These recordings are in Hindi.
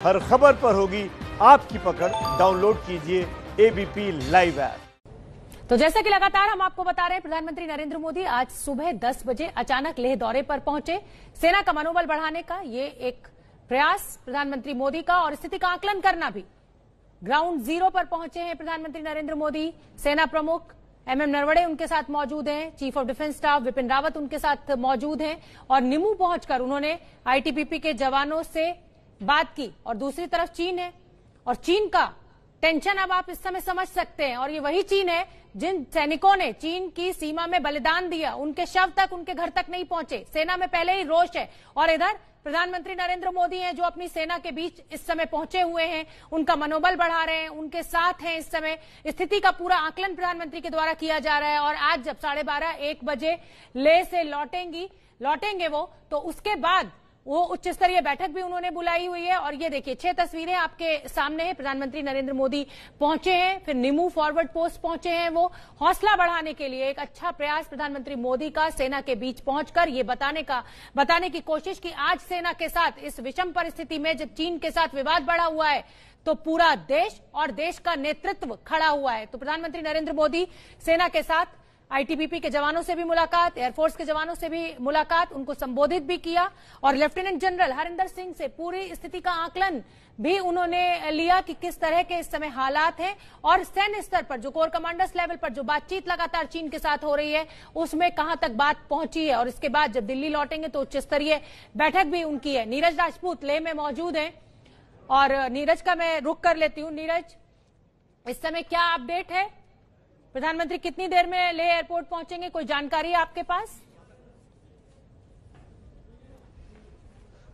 हर खबर पर होगी आपकी पकड़। डाउनलोड कीजिए एबीपी लाइव ऐप तो जैसा कि लगातार हम आपको बता रहे हैं, प्रधानमंत्री नरेंद्र मोदी आज सुबह 10 बजे अचानक लेह दौरे पर पहुँचे। सेना का मनोबल बढ़ाने का ये एक प्रयास प्रधानमंत्री मोदी का और स्थिति का आकलन करना भी। ग्राउंड ज़ीरो पर पहुँचे हैं प्रधानमंत्री नरेंद्र मोदी। सेना प्रमुख एमएम नरवड़े उनके साथ मौजूद हैं। Chief of defence staff Vipin Rawat उनके साथ मौजूद हैं। और निमू पहुंचकर उन्होंने आईटीबीपी के जवानों से बात की और दूसरी तरफ़ चीन है। और चीन का टेंशन अब आप इस समय समझ सकते हैं। और ये वही चीन है जिन सैनिकों ने चीन की सीमा में बलिदान दिया। उनके शव तक, उनके घर तक नहीं पहुँचे। सेना में पहले ही रोष है। और इधर प्रधानमंत्री नरेंद्र मोदी हैं जो अपनी सेना के बीच इस समय पहुँचे हुए हैं। उनका मनोबल बढ़ा रहे हैं, उनके साथ हैं इस समय। स्थिति का पूरा आकलन प्रधानमंत्री के द्वारा किया जा रहा है। और आज जब साढ़े बारह, एक बजे ले से लौटेंगी, लौटेंगे वो तो उसके बाद वो उच्च स्तरीय बैठक भी उन्होंने बुलाई हुई है और ये देखिए, छह तस्वीरें आपके सामने हैं। प्रधानमंत्री नरेंद्र मोदी पहुँचे हैं, फिर निमू फॉरवर्ड पोस्ट पहुँचे हैं वो। हौसला बढ़ाने के लिए एक अच्छा प्रयास प्रधानमंत्री मोदी का सेना के बीच पहुंचकर ये बताने का, बताने की कोशिश की। आज सेना के साथ, इस विषम परिस्थिति में जब चीन के साथ विवाद बढ़ा हुआ है तो पूरा देश और देश का नेतृत्व खड़ा हुआ है। तो प्रधानमंत्री नरेंद्र मोदी सेना के साथ आईटीबीपी के जवानों से भी मुलाकात एयरफोर्स के जवानों से भी मुलाकात, उनको संबोधित भी किया और लेफ्टिनेंट जनरल हरिंदर सिंह से पूरी स्थिति का आकलन भी उन्होंने लिया कि किस तरह के इस समय हालात हैं और सैन्य स्तर पर जो कोर कमांडर्स लेवल पर जो बातचीत लगातार चीन के साथ हो रही है, उसमें कहाँ तक बात पहुँची है? और इसके बाद जब दिल्ली लौटेंगे तो उच्च स्तरीय बैठक भी उनकी है। नीरज राजपूत लेह में मौजूद है और नीरज का मैं रुक कर लेती हूँ। नीरज, इस समय क्या अपडेट है? प्रधानमंत्री कितनी देर में ले एयरपोर्ट पहुँचेंगे? कोई जानकारी है आपके पास?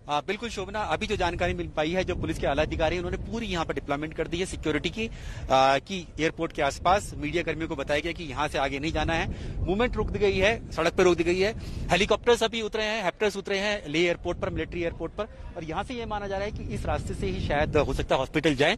आ, बिल्कुल शोभना अभी जो जानकारी मिल पाई है जो पुलिस के आला अधिकारी उन्होंने पूरी यहाँ पर डिप्लॉयमेंट कर दी है सिक्योरिटी की आ, कि एयरपोर्ट के आसपास मीडिया कर्मियों को बताया गया कि यहाँ से आगे नहीं जाना है। मूवमेंट रुक दी गई है सड़क पर रोक दी गई है। हेलीकॉप्टर्स अभी उतरे हैं हेप्टर्स उतरे हैं ले एयरपोर्ट पर मिलिट्री एयरपोर्ट पर। और यहाँ से ये माना जा रहा है कि इस रास्ते से ही शायद हो सकता है हॉस्पिटल जाए।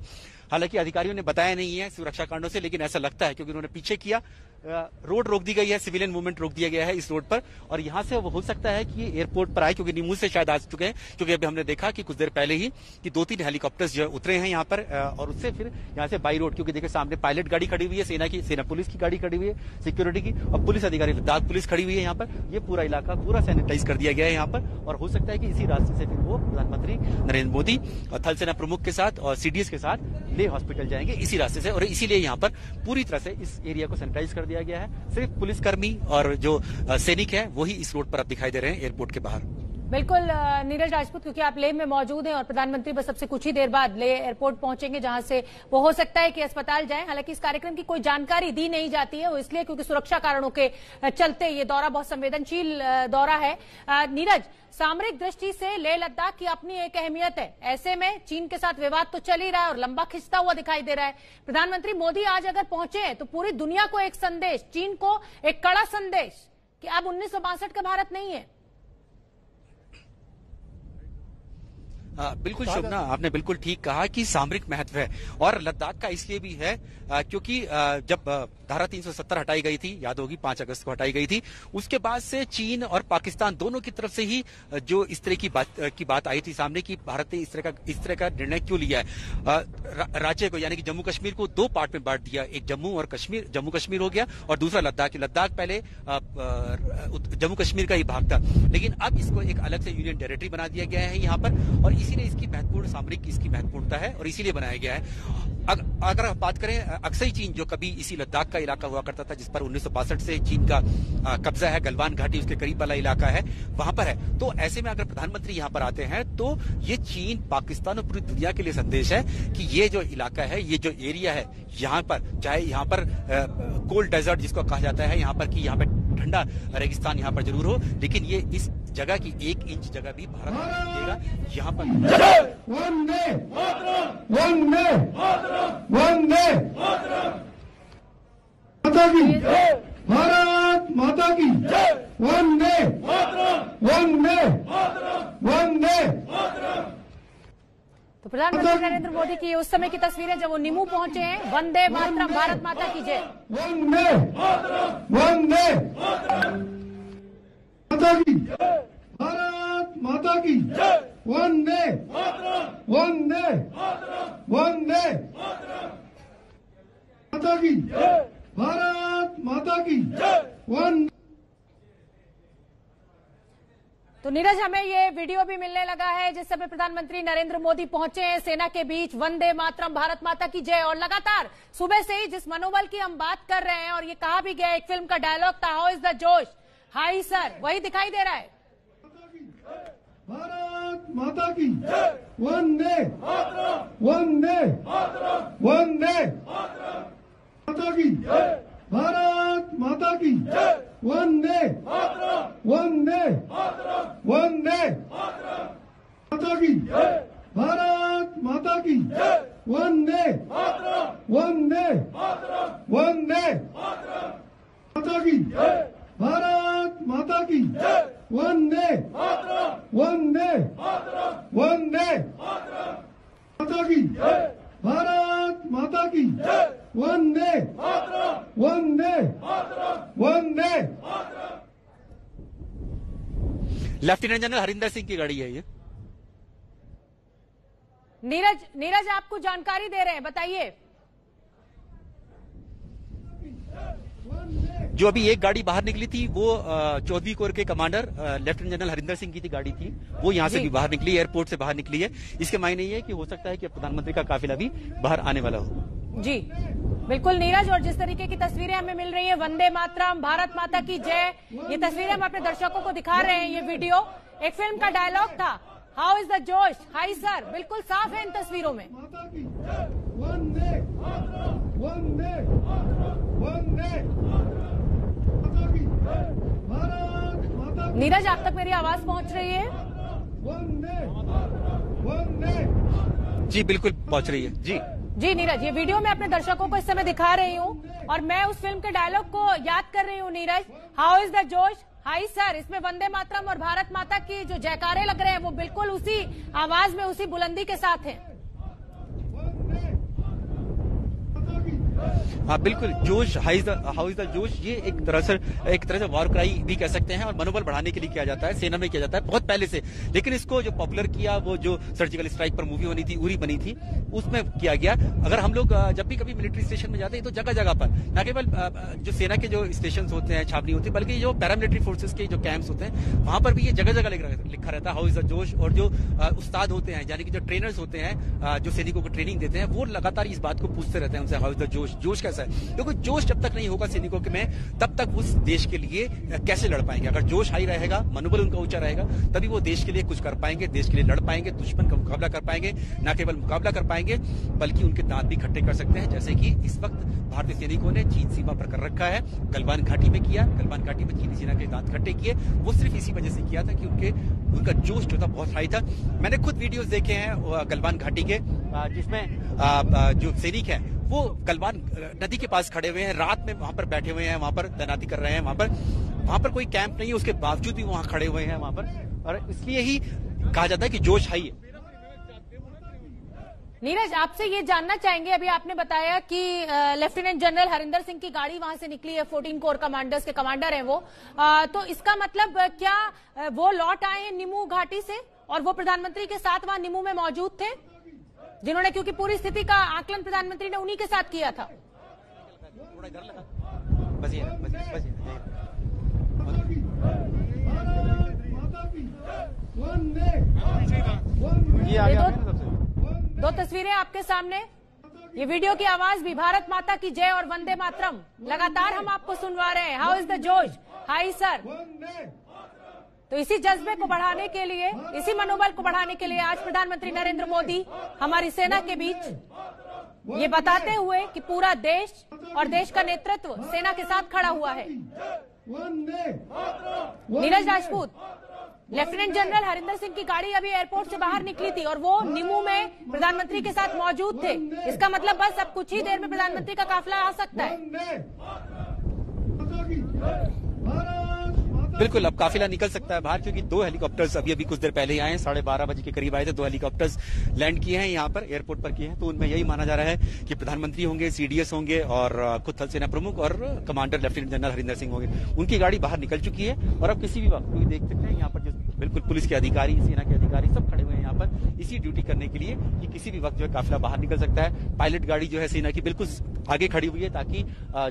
हालाँकि अधिकारियों ने बताया नहीं है सुरक्षा कारणों से, लेकिन ऐसा लगता है क्योंकि उन्होंने पीछे किया रोड रोक दी गई है, सिविलियन मूवमेंट रोक दिया गया है इस रोड पर, और यहाँ से हो सकता है कि एयरपोर्ट पर आए, क्योंकि नीमू से शायद आ चुके हैं, क्योंकि अभी हमने देखा कि कुछ देर पहले ही कि दो तीन हेलीकॉप्टर्स जो उतरे हैं यहाँ पर और उससे फिर यहाँ से बाई रोड, क्योंकि देखिए सामने पायलट गाड़ी खड़ी हुई है, सेना की, सेना पुलिस की गाड़ी खड़ी हुई है, सिक्योरिटी की, और पुलिस अधिकारी लद्दाख पुलिस खड़ी हुई है यहाँ पर, ये पूरा इलाका पूरा सैनिटाइज कर दिया गया है यहाँ पर, और हो सकता है कि इसी रास्ते से फिर वो प्रधानमंत्री नरेंद्र मोदी, और थल सेना प्रमुख के साथ और सीडीएस के साथ ले हॉस्पिटल जाएँगे इसी रास्ते से, और इसीलिए यहाँ पर पूरी तरह से इस एरिया को सैनिटाइज कर दिया गया है। सिर्फ़ पुलिसकर्मी और जो सैनिक है वही इस रोड पर अब दिखाई दे रहे हैं, एयरपोर्ट के बाहर। बिल्कुल नीरज राजपूत, क्योंकि आप लेह में मौजूद हैं और प्रधानमंत्री बस सबसे कुछ ही देर बाद लेह एयरपोर्ट पहुँचेंगे, जहाँ से वो हो सकता है कि अस्पताल जाए। हालाँकि इस कार्यक्रम की कोई जानकारी दी नहीं जाती है, वो इसलिए क्योंकि सुरक्षा कारणों के चलते ये दौरा बहुत संवेदनशील दौरा है। नीरज, सामरिक दृष्टि से लेह लद्दाख की अपनी एक अहमियत है। ऐसे में चीन के साथ विवाद तो चल ही रहा है और लंबा खिंचता हुआ दिखाई दे रहा है। प्रधानमंत्री मोदी आज अगर पहुँचे तो पूरी दुनिया को एक संदेश, चीन को एक कड़ा संदेश कि अब उन्नीस सौ बासठ का भारत नहीं है। आ, बिल्कुल शोभना आपने बिल्कुल ठीक कहा कि सामरिक महत्व है और लद्दाख का इसलिए भी है आ, क्योंकि आ, जब धारा 370 हटाई गई थी याद होगी पाँच अगस्त को हटाई गई थी उसके बाद से चीन और पाकिस्तान दोनों की तरफ़ से ही जो इस तरह की बात की बात आई थी सामने कि भारत ने इस तरह का इस तरह का निर्णय क्यों लिया है। राज्य को यानी कि जम्मू कश्मीर को दो पार्ट में बांट दिया एक जम्मू और कश्मीर जम्मू कश्मीर हो गया और दूसरा लद्दाख। लद्दाख पहले जम्मू कश्मीर का ही भाग था लेकिन अब इसको एक अलग से यूनियन टेरिटरी बना दिया गया है यहाँ पर और इसीलिए इसकी महत्वपूर्ण सामरिक इसकी महत्वपूर्णता है और इसीलिए बनाया गया है। अगर आप बात करें अक्सई चीन जो कभी इसी लद्दाख का इलाका हुआ करता था, जिस पर उन्नीस से चीन का कब्जा है, गलवान घाटी उसके करीब वाला इलाका है, वहाँ पर है। तो ऐसे में अगर प्रधानमंत्री यहाँ पर आते हैं तो ये चीन, पाकिस्तान और पूरी दुनिया के लिए संदेश है कि ये जो इलाका है, ये जो एरिया है, यहाँ पर, चाहे यहाँ पर कोल्ड डेजर्ट जिसको कहा जाता है, यहाँ पर कि यहाँ पर ठंडा रेगिस्तान यहाँ पर ज़रूर हो, लेकिन ये इस जगह की एक इंच जगह भी भारत में देगा यहाँ पर वंदे! वंदे! वंदे! माता की! भारत माता की! वंदे! वंदे! वंदे! तो प्रधानमंत्री नरेंद्र मोदी की उस समय की तस्वीरें जब वो निमू पहुँचे हैं वंदे मातरम भारत माता की जय। वंदे! वंदे! माता की! माता की। वंदे। वंदे। वंदे। माता की। भारत माता की। वंदे। तो नीरज हमें ये वीडियो भी मिलने लगा है जिस समय प्रधानमंत्री नरेंद्र मोदी पहुँचे हैं सेना के बीच वंदे मातरम भारत माता की जय। और लगातार सुबह से ही जिस मनोबल की हम बात कर रहे हैं और ये कहा भी गया एक फ़िल्म का डायलॉग था how is the josh? High sir वही दिखाई दे रहा है। भारत माता की वंदे वंदे वंदे माता की भारत माता की वंदे वंदे वंदे माता की भारत माता की वंदे वंदे वंदे माता की भारत माता की वंदे। वंदे। वंदे। माता की। भारत माता की। वंदे। वंदे। वंदे। लेफ्टिनेंट जनरल हरिंदर सिंह की गाड़ी है ये। नीरज नीरज आपको जानकारी दे रहे हैं बताइए। जो अभी एक गाड़ी बाहर निकली थी वो चौदहवीं कोर के commander lieutenant general Harinder Singh की थी गाड़ी थी। वो यहाँ से भी बाहर निकली एयरपोर्ट से बाहर निकली है। इसके मायने ये है कि हो सकता है कि प्रधानमंत्री का काफिला भी बाहर आने वाला हो। जी। बिल्कुल नीरज और जिस तरीके की तस्वीरें हमें मिल रही है वंदे मातरम भारत माता की जय ये तस्वीरें हम अपने दर्शकों को दिखा रहे हैं ये वीडियो। एक फ़िल्म का डायलॉग था how is the josh high sir बिल्कुल साफ़ है इन तस्वीरों में। माता की वंदे वंदे वंदे माता की भारत माता की नीरज आप तक मेरी आवाज़ पहुँच रही है? जी बिल्कुल पहुँच रही है। जी। जी नीरज ये वीडियो मैं अपने दर्शकों को इस समय दिखा रही हूँ और मैं उस फ़िल्म के डायलॉग को याद कर रही हूँ Neeraj. How is the josh high sir इसमें वंदे मातरम और भारत माता की जो जयकारे लग रहे हैं वो बिल्कुल उसी आवाज़ में उसी बुलंदी के साथ हैं। हाँ बिल्कुल, जोश हाउ इज़ द जोश, ये एक तरह से, एक तरह से वॉर क्राई भी कह सकते हैं और मनोबल बढ़ाने के लिए किया जाता है, सेना में किया जाता है, बहुत पहले से। लेकिन इसको जो पॉपुलर किया, वो जो सर्जिकल स्ट्राइक पर मूवी बनी थी, उरी बनी थी, उसमें किया गया। अगर हम लोग जब भी कभी मिलिट्री स्टेशन में जाते हैं तो जगह जगह पर, न केवल जो सेना के जो स्टेशन होते हैं, छावनी होती है, बल्कि जो पैरामिलिट्री फोर्सेस के जो कैंप्स होते हैं, वहाँ पर भी ये जगह जगह लिखा रहता है, हाउ इज़ द जोश, और जो उस्ताद होते हैं, यानी कि जो ट्रेनर्स होते हैं जो सैनिकों को ट्रेनिंग देते हैं, वो लगातार इस बात को पूछते रहते हैं उनसे, हाउ इज़ द जोश जोश कैसा है? क्योंकि जोश जब तक नहीं होगा सैनिकों के में, तब तक उस देश के लिए कैसे लड़ पाएँगे? अगर जोश हाई रहेगा, मनोबल उनका ऊँचा रहेगा, तभी वो देश के लिए कुछ कर पाएँगे, देश के लिए लड़ पाएँगे, दुश्मन का मुकाबला कर पाएँगे, न केवल मुकाबला कर पाएँगे, बल्कि उनके दांत भी खट्टे कर सकते हैं। जैसे कि इस वक्त भारतीय सैनिकों ने चीन सीमा पर कर रखा है, गलवान घाटी में किया, गलवान घाटी में चीनी सेना के दांत खट्टे किए। वो सिर्फ़ इसी वजह से किया था कि उनके, उनका जोश जो था बहुत हाई था। मैंने खुद वीडियोस देखे हैं गलवान घाटी के जिसमें जो सैनिक है वो गलवान नदी के पास खड़े हुए हैं। रात में वहाँ पर बैठे हुए हैं वहाँ पर तैनाती कर रहे हैं वहाँ पर वहाँ पर कोई कैंप नहीं है उसके बावजूद भी वहाँ खड़े हुए हैं वहाँ पर। और इसलिए ही कहा जाता है कि जोश हाई है नीरज आपसे ये जानना चाहेंगे अभी आपने बताया कि लेफ्टिनेंट जनरल हरिंदर सिंह की गाड़ी वहाँ से निकली है 14 कोर कमांडर्स के कमांडर हैं वो। अ, तो इसका मतलब क्या वो लौट आए हैं निमू घाटी से? और वो प्रधानमंत्री के साथ वहाँ निमू में मौजूद थे? जिन्होंने क्योंकि पूरी स्थिति का आकलन प्रधानमंत्री ने उन्हीं के साथ किया था। बस ये बस ये बस ये दो, तस्वीरें आपके सामने। ये वीडियो की आवाज़ भी भारत माता की जय और वंदे मातरम। लगातार हम आपको सुनवा रहे हैं। How is the josh high sir तो इसी जज्बे को बढ़ाने के लिए, इसी मनोबल को बढ़ाने के लिए आज प्रधानमंत्री नरेंद्र मोदी हमारी सेना के बीच ये बताते हुए कि पूरा देश और देश का नेतृत्व सेना के साथ खड़ा हुआ है। नीरज राजपूत, लेफ्टिनेंट जनरल हरिंदर सिंह की गाड़ी अभी एयरपोर्ट से बाहर निकली थी और वो निमू में प्रधानमंत्री के साथ मौजूद थे। इसका मतलब बस अब कुछ ही देर में प्रधानमंत्री का काफिला आ सकता है वंदे माता की भारत माता बिल्कुल, अब काफिला निकल सकता है बाहर क्योंकि दो हेलीकॉप्टर्स अभी अभी कुछ देर पहले ही आए हैं। साढ़े बारह बजे के करीब आए थे। दो हेलीकॉप्टर्स लैंड किए हैं यहाँ पर एयरपोर्ट पर किए हैं। तो उनमें यही माना जा रहा है कि प्रधानमंत्री होंगे सीडीएस होंगे और खुद थल सेना प्रमुख और commander lieutenant general Harinder Singh होंगे। उनकी गाड़ी बाहर निकल चुकी है और अब किसी भी वक्त देख सकते हैं यहाँ पर जो बिल्कुल, पुलिस के अधिकारी, सेना के अधिकारी सब खड़े हुए हैं पर इसी ड्यूटी करने के लिए कि किसी भी वक्त जो है काफिला बाहर निकल सकता है। पायलट गाड़ी जो है सेना की बिल्कुल आगे खड़ी हुई है ताकि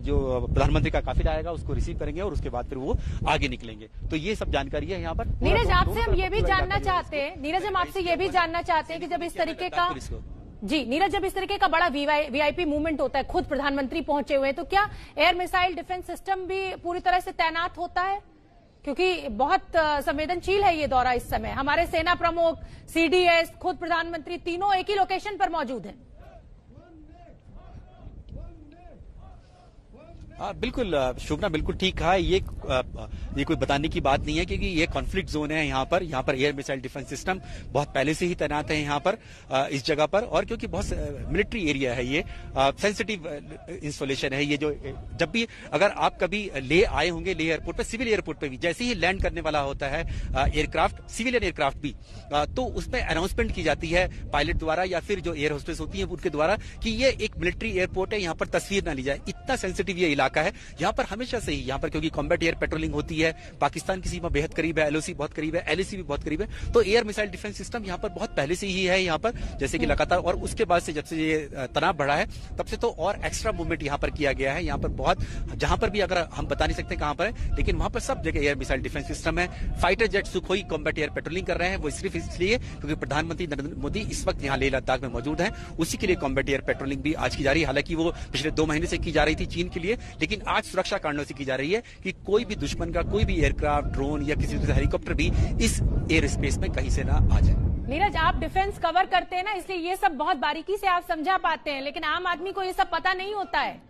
जो प्रधानमंत्री का काफिला आएगा उसको रिसीव करेंगे और उसके बाद फिर वो आगे निकलेंगे। तो ये सब जानकारी है यहाँ पर। नीरज आपसे हम ये भी जानना चाहते हैं। नीरज हम आपसे ये भी जानना चाहते हैं कि जब इस तरीके का जी नीरज जब इस तरीके का बड़ा वीआईपी मूवमेंट होता है खुद प्रधानमंत्री पहुँचे हुए हैं तो क्या एयर मिसाइल डिफेंस सिस्टम भी पूरी तरह से तैनात होता है? क्योंकि बहुत संवेदनशील है ये दौरा इस समय। हमारे सेना प्रमुख सीडीएस खुद प्रधानमंत्री, तीनों एक ही लोकेशन पर मौजूद हैं। हाँ बिल्कुल शोभना, बिल्कुल ठीक कहा। ये ये कोई बताने की बात नहीं है क्योंकि ये कॉन्फ्लिक्ट जोन है यहाँ पर। यहाँ पर एयर मिसाइल डिफेंस सिस्टम बहुत पहले से ही तैनात है यहाँ पर इस जगह पर। और क्योंकि बहुत मिलिट्री एरिया है ये सेंसिटिव इंस्टॉलेशन है ये जो जब भी अगर आप कभी ले आए होंगे, ले एयरपोर्ट पर सिविल एयरपोर्ट पर भी, जैसे ही लैंड करने वाला होता है एयरक्राफ्ट सिविलियन एयरक्राफ्ट भी तो उसमें अनाउंसमेंट की जाती है पायलट द्वारा या फिर जो एयर होस्टेस होती है उनके द्वारा कि ये एक मिलिट्री एयरपोर्ट है, यहाँ पर तस्वीर ना ली जाए। इतना सेंसिटिव ये इलाका है। यहाँ पर हमेशा से ही यहाँ पर क्योंकि कॉम्बैट एयर पेट्रोलिंग होती है पाकिस्तान की सीमा बेहद करीब है एलओसी बहुत करीब है एलएसी भी बहुत करीब है। तो एयर मिसाइल डिफेंस सिस्टम यहाँ पर बहुत पहले से ही है यहाँ पर जैसे कि लगातार और उसके बाद से जब से ये तनाव बढ़ा है तब से तो और एक्स्ट्रा मूवमेंट यहाँ पर किया गया है। यहाँ पर बहुत जहाँ पर भी अगर हम बता नहीं सकते कहाँ पर है लेकिन वहाँ पर सब जगह एयर मिसाइल डिफेंस सिस्टम है। Fighter jet Sukhoi combat air patrolling कर रहे हैं वो सिर्फ़ इसलिए क्योंकि प्रधानमंत्री नरेंद्र मोदी इस वक्त यहाँ लेह लद्दाख में मौजूद है। उसी के लिए कॉम्बैट एयर पेट्रोलिंग भी आज की जा रही है। हालाँकि वो पिछले दो महीने से की जा रही थी चीन के लिए लेकिन आज सुरक्षा कारणों से की जा रही है कि कोई भी दुश्मन का, कोई भी एयरक्राफ्ट, ड्रोन या किसी भी हेलीकॉप्टर भी इस एयर स्पेस में कहीं से ना आ जाए। नीरज, आप डिफेंस कवर करते हैं ना, इसलिए ये सब बहुत बारीकी से आप समझा पाते हैं, लेकिन आम आदमी को ये सब पता नहीं होता है।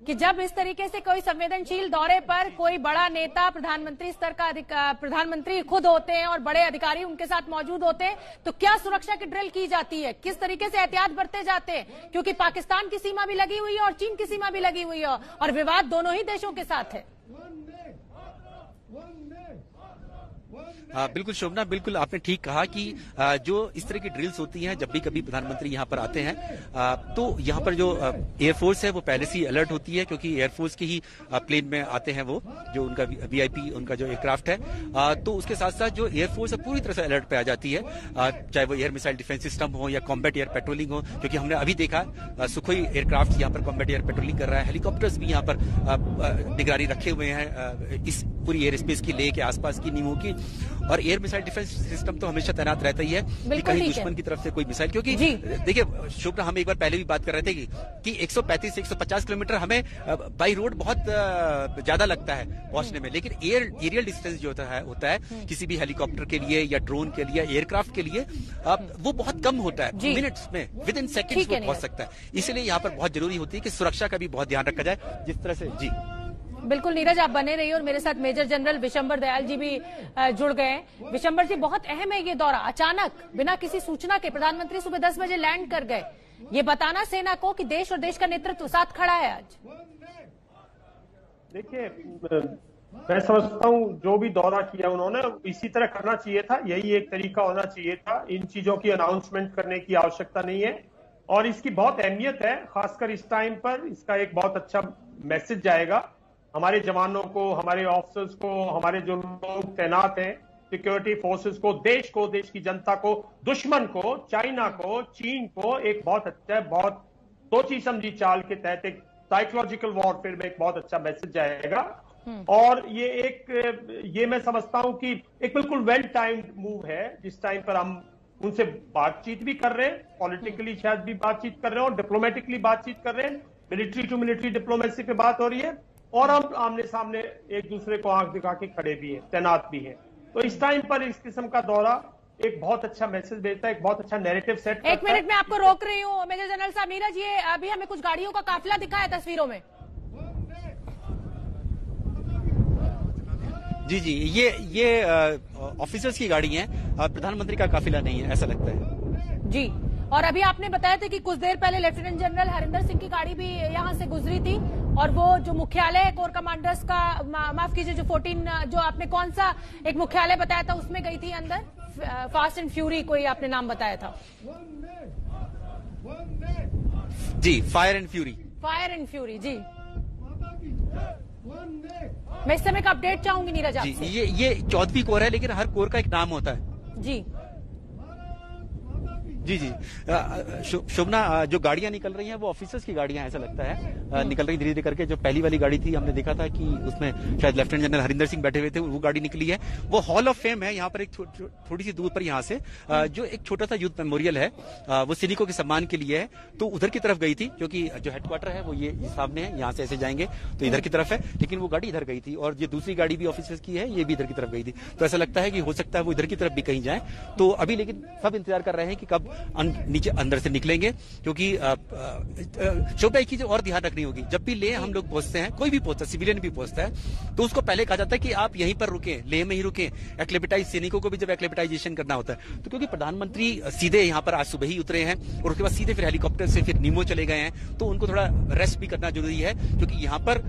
कि जब इस तरीके से कोई संवेदनशील दौरे पर कोई बड़ा नेता प्रधानमंत्री स्तर का प्रधानमंत्री खुद होते हैं और बड़े अधिकारी उनके साथ मौजूद होते हैं तो क्या सुरक्षा की ड्रिल की जाती है? किस तरीके से एहतियात बरते जाते हैं? क्योंकि पाकिस्तान की सीमा भी लगी हुई है और चीन की सीमा भी लगी हुई है और विवाद दोनों ही देशों के साथ है। हाँ बिल्कुल शोभना, बिल्कुल आपने ठीक कहा कि जो इस तरह की ड्रिल्स होती हैं, जब भी कभी प्रधानमंत्री यहाँ पर आते हैं तो यहाँ पर जो एयरफोर्स है, वो पहले से अलर्ट होती है, क्योंकि एयरफोर्स के ही प्लेन में आते हैं वो, जो उनका वीआईपी उनका जो एयरक्राफ्ट है। तो उसके साथ साथ जो एयरफोर्स है पूरी तरह से अलर्ट पे आ जाती है चाहे वो एयर मिसाइल डिफेंस सिस्टम हो या कॉम्बैट एयर पेट्रोलिंग हो, क्योंकि हमने अभी देखा सुखोई एयरक्राफ्ट यहाँ पर कॉम्बैट एयर पेट्रोलिंग कर रहा है हेलीकॉप्टर्स भी यहाँ पर निगरानी रखे हुए हैं इस पूरी एयर स्पेस की लेह के आसपास की नीमों की। और एयर मिसाइल डिफेंस सिस्टम तो हमेशा तैनात रहता ही है कि कहीं दुश्मन की तरफ़ से कोई मिसाइल क्योंकि। देखिए शुक्र हम एक बार पहले भी बात कर रहे थे कि, कि 135 से 150 किलोमीटर हमें बाई रोड बहुत ज़्यादा लगता है पहुँचने में। लेकिन एयर एरियल डिस्टेंस जो होता है होता है किसी भी हेलीकॉप्टर के लिए या ड्रोन के लिए एयरक्राफ्ट के लिए वो बहुत कम होता है। मिनट्स में विद इन वो पहुँच सकता है। इसलिए यहाँ पर बहुत ज़रूरी होती है कि सुरक्षा का भी बहुत ध्यान रखा जाए। जिस तरह से जी। बिल्कुल नीरज, आप बने रहिए और मेरे साथ मेजर जनरल विशंबर दयाल जी भी जुड़ गए विशंबर जी, बहुत अहम है ये दौरा। अचानक, बिना किसी सूचना के प्रधानमंत्री सुबह दस बजे लैंड कर गए। ये बताना सेना को कि देश और देश का नेतृत्व साथ खड़ा है आज। देखिए, मैं समझता हूँ जो भी दौरा किया उन्होंने, इसी तरह करना चाहिए था। यही एक तरीका होना चाहिए था। इन चीज़ों की अनाउंसमेंट करने की आवश्यकता नहीं है। और इसकी बहुत अहमियत है, खासकर इस टाइम पर इसका एक बहुत अच्छा मैसेज जाएगा हमारे जवानों को हमारे ऑफिसर्स को हमारे जो लोग तैनात हैं सिक्योरिटी फोर्सेस को देश को देश की जनता को दुश्मन को चाइना को चीन को एक बहुत अच्छा बहुत सोची समझी चाल के तहत एक साइकोलॉजिकल वॉरफेयर में एक बहुत अच्छा मैसेज जाएगा और ये एक ये मैं समझता हूँ कि एक बिल्कुल वेल टाइम्ड मूव है जिस टाइम पर हम उनसे बातचीत भी कर रहे हैं पॉलिटिकली शायद भी बातचीत कर रहे हैं और डिप्लोमेटिकली बातचीत कर रहे हैं। मिलिट्री टू मिलिट्री डिप्लोमेसी पे बात हो रही है। और हम आमने सामने एक दूसरे को आँख दिखा के खड़े भी हैं तैनात भी हैं। तो इस टाइम पर इस किस्म का दौरा एक बहुत अच्छा मैसेज देता है एक बहुत अच्छा नैरेटिव सेट एक मिनट में आपको रोक रही हूँ मेजर जनरल साहब नीरज ये अभी हमें कुछ गाड़ियों का काफिला दिखा है तस्वीरों में। जी जी ये ये ऑफिसर्स की गाड़ी है प्रधानमंत्री का काफिला नहीं है ऐसा लगता है। जी और अभी आपने बताया था कि कुछ देर पहले लेफ्टिनेंट जनरल हरिंदर सिंह की गाड़ी भी यहाँ से गुजरी थी और वो जो मुख्यालय है कोर कमांडर्स का मा, माफ़ कीजिए जो 14 जो आपने कौन सा एक मुख्यालय बताया था उसमें गई थी अंदर? फास्ट एंड फ्यूरी कोई आपने नाम बताया था? जी fire and fury fire and fury जी। मैं इस समय का अपडेट चाहूँगी नीरज जी ये ये चौदहवीं कोर है लेकिन हर कोर का एक नाम होता है। जी। जी जी। शोभना जो गाड़ियाँ निकल रही हैं, वो ऑफिसर्स की गाड़ियाँ, ऐसा लगता है। निकल रही धीरे धीरे करके, जो पहली वाली गाड़ी थी, हमने देखा था कि उसमें शायद लेफ्टिनेंट जनरल हरिंदर सिंह बैठे हुए थे, वो गाड़ी निकली है। वो हॉल ऑफ़ फेम है, यहाँ पर एक थोड़ी सी दूर पर यहाँ से। जो एक छोटा सा युद्ध मेमोरियल है वो सैनिकों के सम्मान के लिए है। तो उधर की तरफ़ गई थी क्योंकि जो हेडक्वार्टर है, वो ये सामने है, यहाँ से ऐसे जाएँगे तो इधर की तरफ़ है। लेकिन वो गाड़ी इधर गई थी, और ये दूसरी गाड़ी भी ऑफिसर्स की है, ये भी इधर की तरफ़ गई थी। तो ऐसा लगता है कि हो सकता है वो इधर की तरफ़ भी कहीं जाए। तो अभी लेकिन सब इंतज़ार कर रहे हैं कि कब नीचे अंदर से निकलेंगे, क्योंकि एक चीज़ और ध्यान रखनी होगी। जब भी लेह हम लोग पहुँचते हैं, कोई भी पहुँचता है सिविलियन भी पहुँचता है तो उसको पहले कहा जाता है कि आप यहीं पर रुके, लेह में ही रुके। एक्लेबिटाइज सैनिकों को भी जब एक्लेबिटाइजेशन करना होता है तो क्योंकि प्रधानमंत्री सीधे यहाँ पर आज सुबह ही उतरे हैं, और उसके बाद सीधे फिर हेलीकॉप्टर से फिर नीमो चले गए हैं तो उनको थोड़ा रेस्ट भी करना ज़रूरी है, क्योंकि यहाँ पर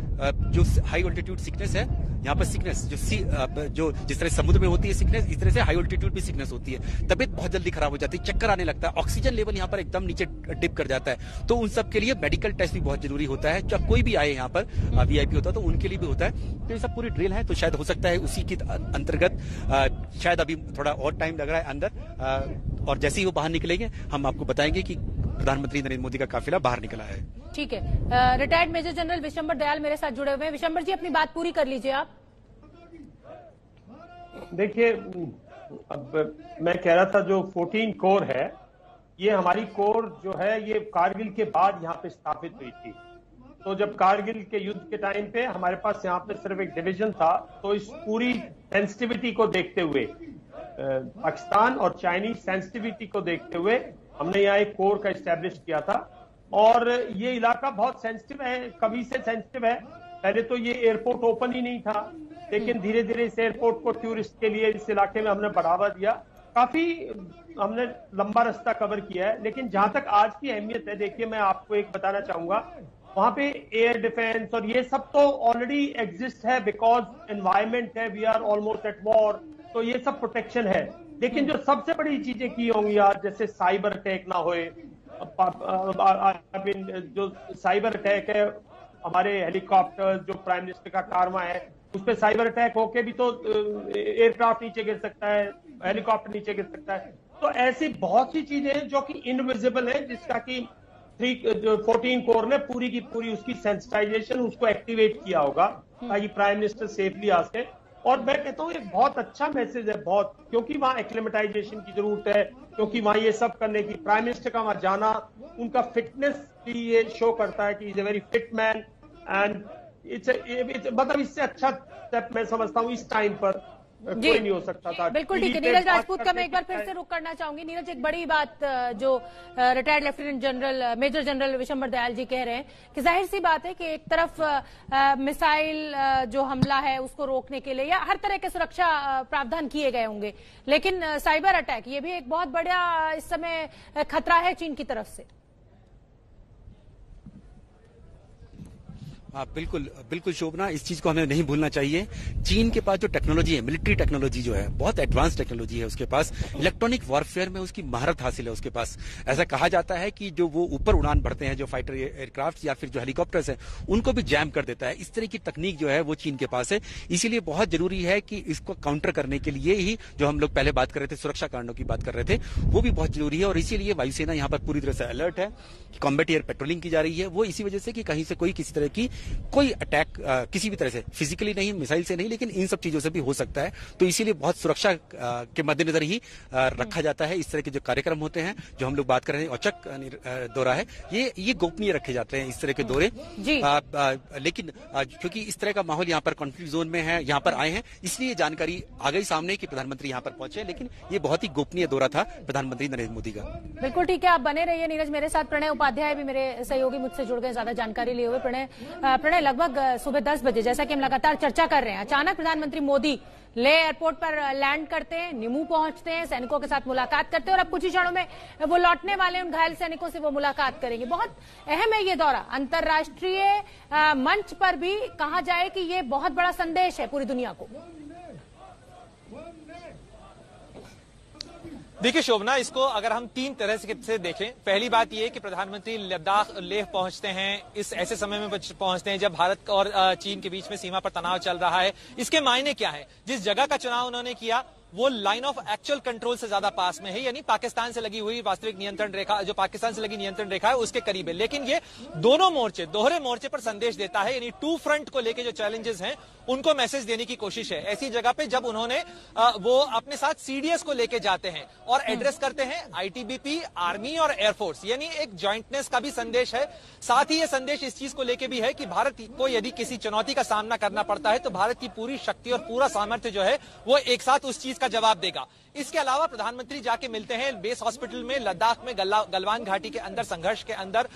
जो हाई ऑल्टीट्यूड सिकनेस है यहाँ पर सिकनेस जो सी जो जिस तरह समुद्र में होती है सिकनेस इस तरह से हाई ऑल्टीट्यूड भी सिकनेस होती है। तबियत बहुत जल्दी खराब हो जाती है, चक्कर आने लगता है ऑक्सीजन लेवल यहाँ पर एकदम नीचे डिप कर जाता है। तो उन सब के लिए मेडिकल टेस्ट भी बहुत ज़रूरी होता है। जब कोई भी आए यहाँ पर वीआईपी होता है तो उनके लिए भी होता है। तो ये सब पूरी ड्रिल है तो शायद हो सकता है उसी के अंतर्गत शायद अभी थोड़ा और टाइम लग रहा है अंदर और जैसे ही वो बाहर निकलेंगे, हम आपको बताएँगे कि प्रधानमंत्री नरेंद्र मोदी का काफिला बाहर निकला है। ठीक है। Retired major general Vishambar Dayal मेरे साथ जुड़े हुए हैं। विशंबर जी अपनी बात पूरी कर लीजिए आप। देखिए अब मैं कह रहा था जो 14 कोर है ये हमारी कोर जो है ये कारगिल के बाद यहाँ पे स्थापित हुई थी। तो जब कारगिल के युद्ध के टाइम पे हमारे पास यहाँ पे सिर्फ़ एक डिवीज़न था तो इस पूरी सेंसिटिविटी को देखते हुए पाकिस्तान और चाइनीज़ सेंसिटिविटी को देखते हुए हमने यहाँ एक कोर का इस्टेब्लिश किया था। और ये इलाका बहुत सेंसिटिव है, कभी से सेंसिटिव है। पहले तो ये एयरपोर्ट ओपन ही नहीं था, लेकिन धीरे धीरे इस एयरपोर्ट को टूरिस्ट के लिए इस इलाके में हमने बढ़ावा दिया। काफ़ी हमने लंबा रास्ता कवर किया है, लेकिन जहाँ तक आज की अहमियत है, देखिए मैं आपको एक बताना चाहूँगा, वहाँ पे एयर डिफेंस और ये सब तो ऑलरेडी एग्जिस्ट है बिकॉज़ एनवायरमेंट है we are almost at war तो ये सब प्रोटेक्शन है। लेकिन जो सबसे बड़ी चीज़ें की होंगी आज, जैसे साइबर अटैक ना मीन जो साइबर अटैक है, हमारे हेलीकॉप्टर, जो प्राइम मिनिस्टर का कारवा है, उस पर साइबर अटैक होके भी तो एयरक्राफ्ट नीचे गिर सकता है, हेलीकॉप्टर नीचे गिर सकता है। तो ऐसी बहुत सी चीज़ें हैं जो कि इनविजिबल है, जिसका कि थ्री फोर्टीन कोर ने पूरी की पूरी उसकी सेंसिटाइजेशन उसको एक्टिवेट किया होगा, ताकि प्राइम मिनिस्टर सेफली आ सके। और मैं कहता हूँ, एक बहुत अच्छा मैसेज है, बहुत, क्योंकि वहाँ एक्लेमेटाइजेशन की ज़रूरत है, क्योंकि वहाँ ये सब करने की प्राइम मिनिस्टर का वहाँ जाना, उनका फिटनेस भी ये शो करता है कि is a very fit man and it's मतलब इससे अच्छा स्टेप मैं समझता हूँ इस टाइम पर। कोई नहीं हो सकता था बिल्कुल ठीक है। नीरज राजपूत का मैं एक बार फिर से रुक करना चाहूँगी। नीरज एक बड़ी बात जो retired lieutenant general major general Vishambar Dayal ji कह रहे हैं कि ज़ाहिर सी बात है कि एक तरफ़ मिसाइल जो हमला है उसको रोकने के लिए या हर तरह के सुरक्षा प्रावधान किए गए होंगे। लेकिन साइबर अटैक ये भी एक बहुत बड़ा इस समय खतरा है चीन की तरफ़ से। हाँ बिल्कुल बिल्कुल शोभना इस चीज़ को हमें नहीं भूलना चाहिए। चीन के पास जो टेक्नोलॉजी है, मिलिट्री टेक्नोलॉजी जो है, बहुत एडवांस टेक्नोलॉजी है उसके पास। इलेक्ट्रॉनिक वॉरफेयर में उसकी महारत हासिल है उसके पास। ऐसा कहा जाता है कि जो वो ऊपर उड़ान भरते हैं, जो फाइटर एयरक्राफ्ट या फिर जो हेलीकॉप्टर्स हैं, उनको भी जैम कर देता है। इस तरह की तकनीक जो है, वो चीन के पास है। इसीलिए बहुत ज़रूरी है कि इसको काउंटर करने के लिए ही जो हम लोग पहले बात कर रहे थे, सुरक्षा कारणों की बात कर रहे थे, वो भी बहुत ज़रूरी है। और इसीलिए वायुसेना यहाँ पर पूरी तरह से अलर्ट है कॉम्बेट एयर पेट्रोलिंग की जा रही है। वो इसी वजह से कि कहीं से कोई किसी तरह की कोई अटैक किसी भी तरह से फिजिकली नहीं मिसाइल से नहीं लेकिन इन सब चीज़ों से भी हो सकता है। तो इसीलिए बहुत सुरक्षा के मद्देनजर ही रखा जाता है। इस तरह के जो कार्यक्रम होते हैं जो हम लोग बात कर रहे हैं औचक दौरा है ये ये गोपनीय रखे जाते हैं इस तरह के दौरे। लेकिन क्योंकि इस तरह का माहौल यहाँ पर कॉन्फ्लिक्ट जोन में है यहाँ पर आए हैं इसलिए जानकारी आ गई सामने की प्रधानमंत्री यहाँ पर पहुँचे लेकिन ये बहुत ही गोपनीय दौरा था प्रधानमंत्री नरेंद्र मोदी का। बिल्कुल ठीक है आप बने रहिए नीरज। मेरे साथ प्रणय उपाध्याय भी मेरे सहयोगी मुझसे जुड़ गए ज़्यादा जानकारी लिए हुए प्रणय। प्रणय लगभग सुबह दस बजे, जैसा कि हम लगातार चर्चा कर रहे हैं। अचानक प्रधानमंत्री मोदी ले एयरपोर्ट पर लैंड करते हैं, निमू पहुँचते हैं, सैनिकों के साथ मुलाकात करते हैं और अब कुछ ही क्षणों में वो लौटने वाले उन घायल सैनिकों से वो मुलाकात करेंगे। बहुत अहम है ये दौरा। अंतर्राष्ट्रीय मंच पर भी कहा जाए कि ये बहुत बड़ा संदेश है पूरी दुनिया को। देखिए शोभना, इसको अगर हम तीन तरह से देखें, पहली बात यह कि प्रधानमंत्री लद्दाख लेह पहुँचते हैं, इस ऐसे समय में पहुँचते हैं जब भारत और चीन के बीच में सीमा पर तनाव चल रहा है। इसके मायने क्या है? जिस जगह का चुनाव उन्होंने किया वो लाइन ऑफ़ एक्चुअल कंट्रोल से ज़्यादा पास में है यानी पाकिस्तान से लगी हुई वास्तविक नियंत्रण रेखा जो पाकिस्तान से लगी नियंत्रण रेखा है उसके करीब है। लेकिन ये दोनों मोर्चे दोहरे मोर्चे पर संदेश देता है यानी टू फ्रंट को लेकर जो चैलेंजेस हैं उनको मैसेज देने की कोशिश है। ऐसी जगह पे जब उन्होंने वो अपने साथ सीडीएस को लेके जाते हैं और एड्रेस करते हैं आईटीबीपी आर्मी और एयरफोर्स यानी एक ज्वाइंटनेस का भी संदेश है। साथ ही ये संदेश इस चीज़ को लेके भी है कि भारत को यदि किसी चुनौती का सामना करना पड़ता है तो भारत की पूरी शक्ति और पूरा सामर्थ्य जो है वो एक साथ उस चीज़ का जवाब देगा। इसके अलावा प्रधानमंत्री जाके मिलते हैं बेस हॉस्पिटल में, लद्दाख में गलवान घाटी के अंदर, संघर्ष के अंदर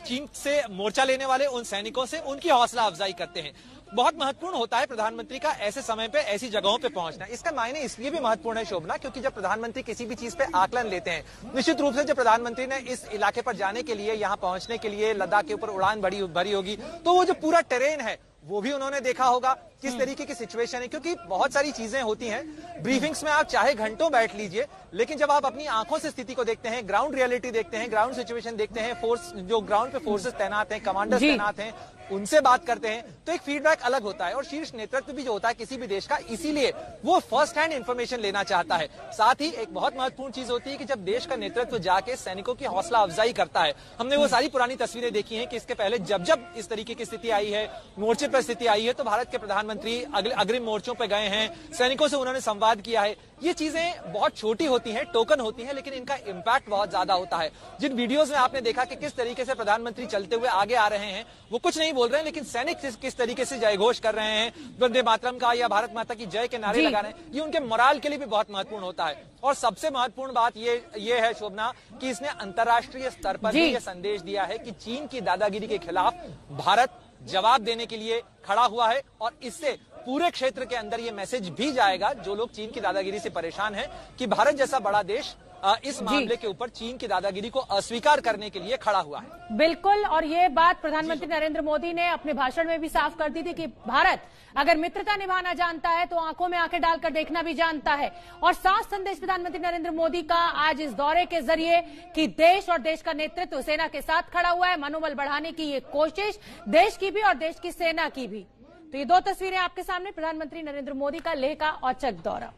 चीन से मोर्चा लेने वाले उन सैनिकों से उनकी हौसला अफजाई करते हैं। बहुत महत्वपूर्ण होता है प्रधानमंत्री का ऐसे समय पे, ऐसी जगहों पे पहुँचना। इसका मायने इसलिए भी महत्वपूर्ण है शोभना, क्योंकि जब प्रधानमंत्री किसी भी चीज़ पे आकलन लेते हैं, निश्चित रूप से जब प्रधानमंत्री ने इस इलाके पर जाने के लिए, यहाँ पहुँचने के लिए लद्दाख के ऊपर उड़ान भरी भरी होगी तो वो जो पूरा टेरेन है, वो भी उन्होंने देखा होगा। किस हम्म। तरीके की सिचुएशन है? क्योंकि बहुत सारी चीज़ें होती हैं। ब्रीफिंग्स में आप चाहे घंटों बैठ लीजिए लेकिन जब आप अपनी आँखों से स्थिति को देखते हैं ग्राउंड रियलिटी देखते हैं ग्राउंड सिचुएशन देखते हैं फोर्स जो ग्राउंड पे फोर्सेस तैनात हैं कमांडर्स तैनात हैं उनसे बात करते हैं तो एक फीडबैक अलग होता है। और शीर्ष नेतृत्व भी जो होता है किसी भी देश का इसीलिए वो फ़र्स्ट हैंड इन्फॉर्मेशन लेना चाहता है। साथ ही एक बहुत महत्वपूर्ण चीज़ होती है कि जब देश का नेतृत्व जाके सैनिकों की हौसला अफजाई करता है हमने वो सारी पुरानी तस्वीरें देखी हैं कि इसके पहले जब जब इस तरीके की स्थिति आई है मोर्चे पर स्थिति आई है तो भारत के प्रधानमंत्री अग्रिम मोर्चों पर गए हैं सैनिकों से उन्होंने संवाद किया है। ये चीज़ें बहुत छोटी होती हैं टोकन होती हैं लेकिन इनका इम्पैक्ट बहुत ज़्यादा होता है। जिन वीडियोस में आपने देखा कि किस तरीके से प्रधानमंत्री चलते हुए आगे आ रहे हैं वो कुछ नहीं बोल रहे हैं लेकिन सैनिक किस तरीके से जय घोष कर रहे हैं वंदे मातरम का या भारत माता की जय के नारे लगा रहे हैं ये उनके मोराल के लिए भी बहुत महत्वपूर्ण होता है। और सबसे महत्वपूर्ण बात ये ये है शोभना कि इसने अंतर्राष्ट्रीय स्तर पर भी ये संदेश दिया है कि चीन की दादागिरी के खिलाफ भारत जवाब देने के लिए खड़ा हुआ है और इससे पूरे क्षेत्र के अंदर ये मैसेज भी जाएगा, जो लोग चीन की दादागिरी से परेशान हैं कि भारत जैसा बड़ा देश इस मामले के ऊपर चीन की दादागिरी को अस्वीकार करने के लिए खड़ा हुआ है। बिल्कुल और ये बात प्रधानमंत्री नरेंद्र मोदी ने अपने भाषण में भी साफ़ कर दी थी कि भारत अगर मित्रता निभाना जानता है तो आँखों में आँखें डालकर देखना भी जानता है। और साफ़ संदेश प्रधानमंत्री नरेंद्र मोदी का आज इस दौरे के ज़रिए कि देश और देश का नेतृत्व सेना के साथ खड़ा हुआ है मनोबल बढ़ाने की ये कोशिश देश की भी और देश की सेना की भी। तो ये दो तस्वीरें आपके सामने प्रधानमंत्री नरेंद्र मोदी का लेह का औचक दौरा।